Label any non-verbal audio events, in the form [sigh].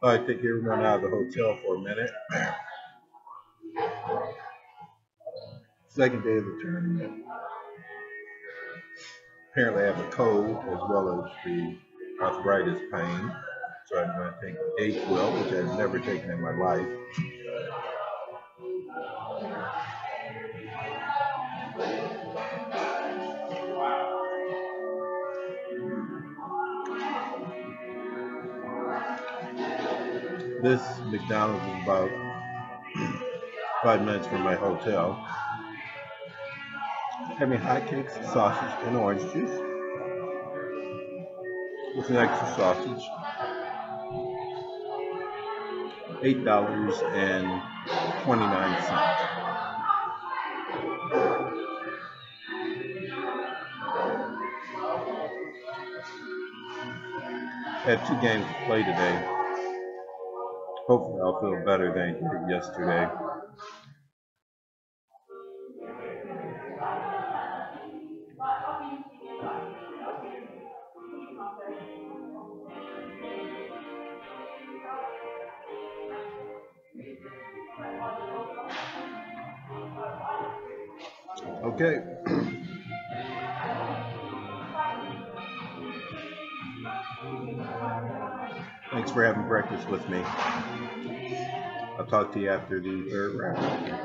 I take everyone out of the hotel for a minute. [clears throat] Second day of the tournament. Apparently I have a cold as well as the arthritis pain. So I'm going to take Dayquil, which I've never taken in my life. This McDonald's is about five minutes from my hotel. Having hotcakes, sausage, and orange juice. With an extra sausage. Eight dollars and twenty-nine cents. Have two games to play today. Hopefully I'll feel better than I did yesterday. Okay. Thanks for having breakfast with me. I'll talk to you after the third round.